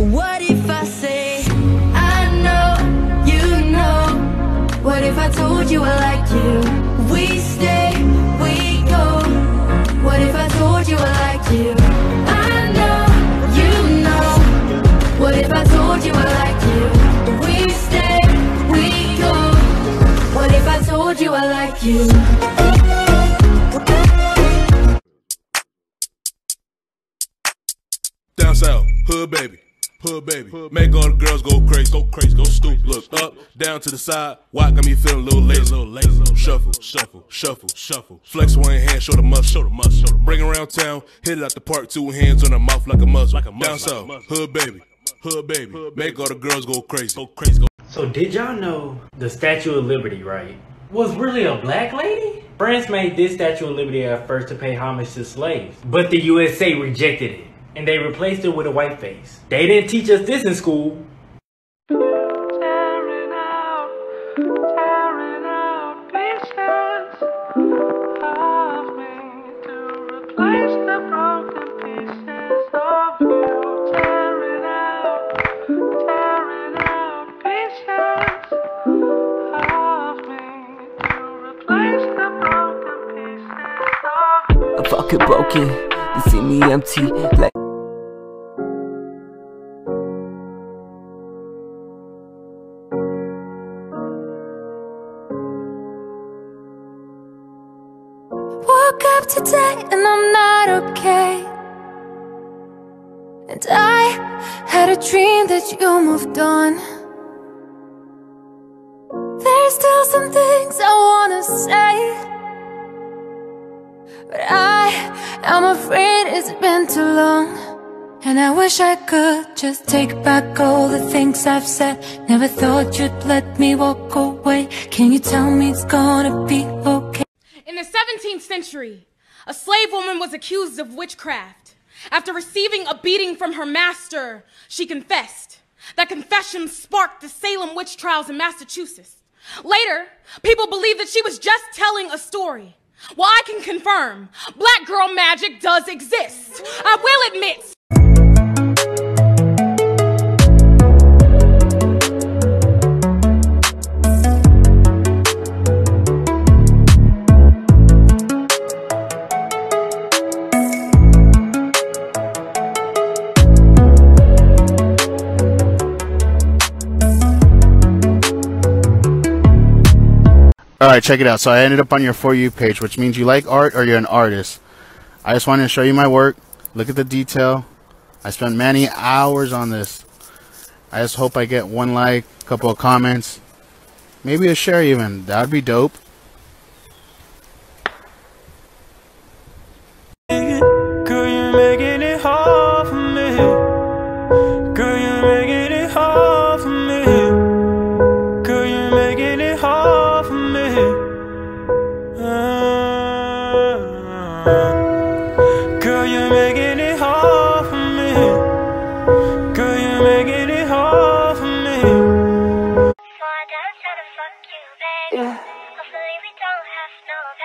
What if I say, I know, you know? What if I told you I like you? We stay, we go. What if I told you I like you? I know, you know. What if I told you I like you? We stay, we go. What if I told you I like you? Down south, hood baby, hood baby. Make all the girls go crazy, go crazy, go stupid. Look up, down to the side. Why got me feeling a little lazy, little lazy. Shuffle, shuffle, shuffle, shuffle. Flex one hand, show the muscle, show the muscle, show the Bring around town, hit it out the park, two hands on her mouth like a muzzle. Like a Down south, hood baby, hood baby. Make all the girls go crazy, go crazy, go. So did y'all know the Statue of Liberty, right, was really a black lady? France made this Statue of Liberty at first to pay homage to slaves, but the USA rejected it, and they replaced it with a white face. They didn't teach us this in school. Tearing out, tearing out pieces of me to replace broken you. Tearing out, tearing out up today and I'm not okay. And I had a dream that you moved on. There's still some things I wanna say. But I am afraid it's been too long. And I wish I could just take back all the things I've said. Never thought you'd let me walk away. Can you tell me it's gonna be okay? In the 17th century, a slave woman was accused of witchcraft. After receiving a beating from her master, she confessed. That confession sparked the Salem witch trials in Massachusetts. Later, people believed that she was just telling a story. Well, I can confirm black girl magic does exist. I will admit. All right, check it out. So I ended up on your For You page, which means you like art or you're an artist. I just wanted to show you my work. Look at the detail. I spent many hours on this. I just hope I get one like, a couple of comments, maybe a share even. That would be dope.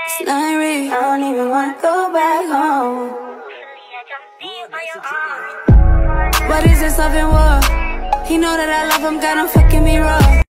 It's not real. I don't even wanna go back home. What is this loving war? He know that I love him, got him fucking me raw.